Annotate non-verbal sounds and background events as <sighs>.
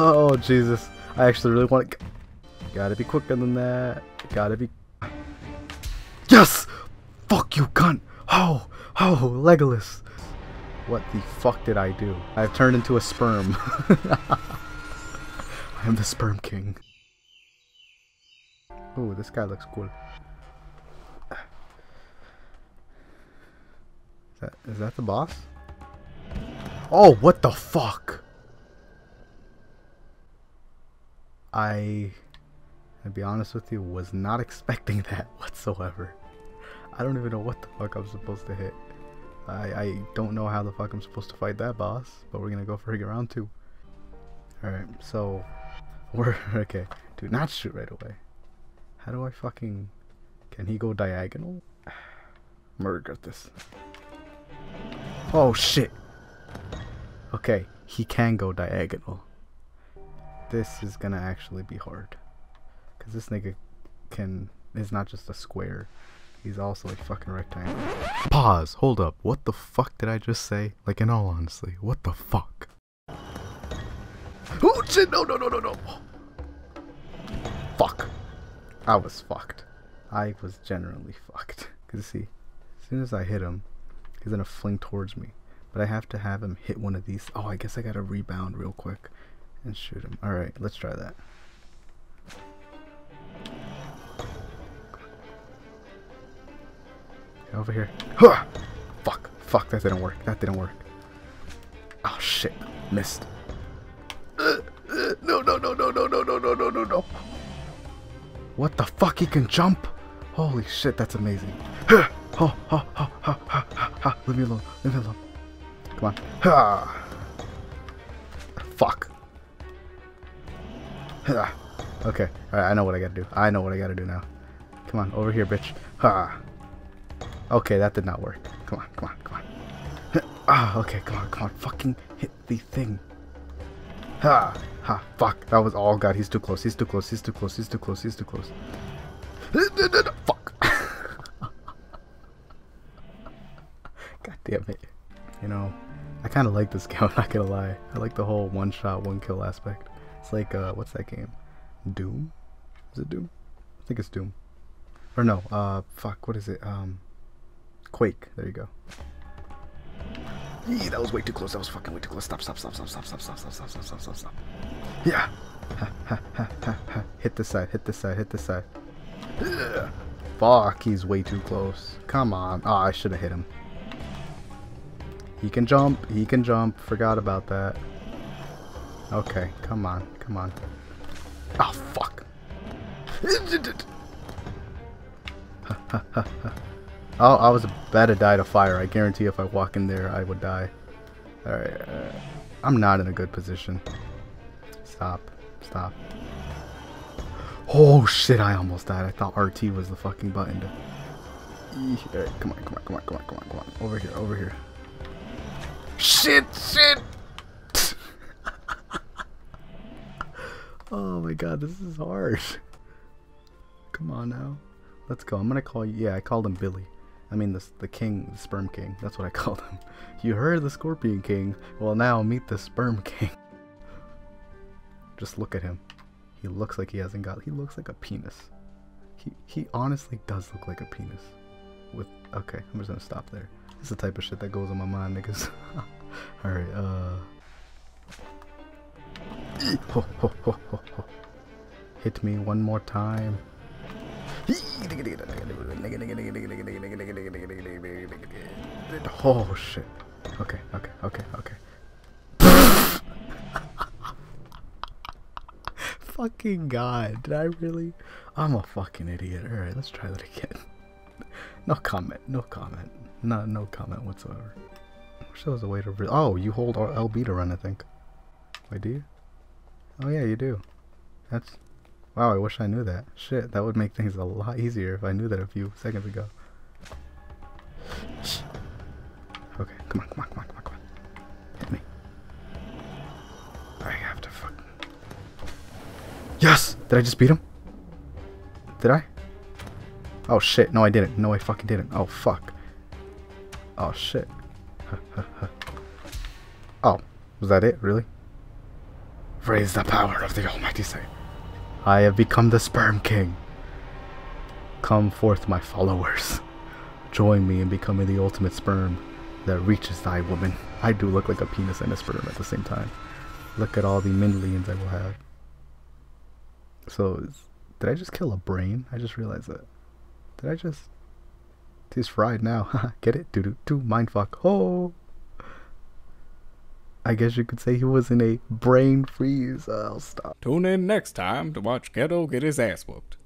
Oh, Jesus. I actually really want to... Gotta be quicker than that. Gotta be... Yes! Fuck you, cunt! Oh! Oh, Legolas! What the fuck did I do? I've turned into a sperm. <laughs> I'm the sperm king. Oh, this guy looks cool. Is that, is that the boss? Oh, what the fuck? I, to be honest with you, was not expecting that <laughs> whatsoever. I don't even know what the fuck I'm supposed to hit. I, I don't know how the fuck I'm supposed to fight that boss, but we're gonna go for round two. Alright, so, we're, <laughs> okay. Do not shoot right away. How do I fucking, can he go diagonal? <sighs> Murder this. Oh shit! Okay, he can go diagonal. This is gonna actually be hard. Cause this nigga can, is not just a square. He's also a fucking rectangle. Pause. Hold up. What the fuck did I just say? Like, in all honesty, what the fuck? Oh shit! No, no, no, no, no! Fuck. I was fucked. I was generally fucked. Cause see, as soon as I hit him, he's gonna fling towards me. But I have to have him hit one of these. Oh, I guess I gotta rebound real quick and shoot him. Alright, let's try that. Over here. Huh! Fuck. Fuck, that didn't work. That didn't work. Oh, shit. Missed. Uh, uh, no, no, no, no, no, no, no, no, no, no, no. What the fuck? He can jump? Holy shit, that's amazing. Huh! Oh, oh, oh, oh, oh, oh. Leave me alone. Leave me alone. Come on. Ha! Fuck. Okay. Alright, I know what I gotta do. I know what I gotta do now. Come on, over here, bitch. Ha! Okay, that did not work. Come on, come on, come on. <laughs> Ah, okay, come on, come on. Fucking hit the thing. Ha! Ha! Fuck. That was all. God, he's too close. He's too close. He's too close. He's too close. He's too close. <laughs> Fuck. <laughs> God damn it. You know, I kind of like this game. I'm not gonna lie. I like the whole one shot, one kill aspect. It's like, uh, what's that game? Doom? Is it Doom? I think it's Doom. Or no, uh, fuck, what is it? Um, Quake. There you go. Eee, that was way too close. That was fucking way too close. Stop, stop, stop, stop, stop, stop, stop, stop, stop, stop, stop, stop, stop. Yeah. Hit the side, hit the side, hit the side. Fuck, he's way too close. Come on. Oh, I should have hit him. He can jump. He can jump. Forgot about that. Okay, come on. Come on. Oh, fuck. <laughs> Oh, I was about to die to fire. I guarantee if I walk in there, I would die. Alright. Uh, I'm not in a good position. Stop. Stop. Oh, shit. I almost died. I thought RT was the fucking button. To... Right, come on, come on, come on, come on, come on, come on. Over here, over here. Shit, shit! Oh my god, this is hard. <laughs> Come on now. Let's go. I'm gonna call you. Yeah, I called him Billy. I mean, the, the king, the sperm king. That's what I <laughs> called him. You heard the scorpion king. Well, now meet the sperm <laughs> king. Just look at him. He looks like he hasn't got. He looks like a penis. He he honestly does look like a penis. With okay, I'm just gonna stop there. This is the type of shit that goes on my mind, niggas. All right. Uh. <laughs> Hit me one more time. <laughs> Oh shit. Okay, okay, okay, okay. <laughs> fucking god, did I really? I'm a fucking idiot. Alright, let's try that again. no comment, no comment. No, no comment whatsoever. I wish there was a way to. oh, you hold LB to run, I think. Wait, do you? Oh yeah, you do. That's Wow, I wish I knew that. Shit, that would make things a lot easier if I knew that a few seconds ago. Okay, come on, come on, come on, come on, come on. Hit me. I have to fuck. Yes! Did I just beat him? Did I? Oh shit, no I didn't. No I fucking didn't. Oh fuck. Oh shit. <laughs> oh, was that it? Really? Praise the power of the Almighty Say. I have become the Sperm King. Come forth, my followers. Join me in becoming the ultimate sperm that reaches thy woman. I do look like a penis and a sperm at the same time. Look at all the millions I will have. So, did I just kill a brain? I just realized that. Did I just... He's fried now. <laughs> Get it? Do do do. Mindfuck. Oh! I guess you could say he was in a brain freeze. Uh, I'll stop. Tune in next time to watch Ghetto get his ass whooped.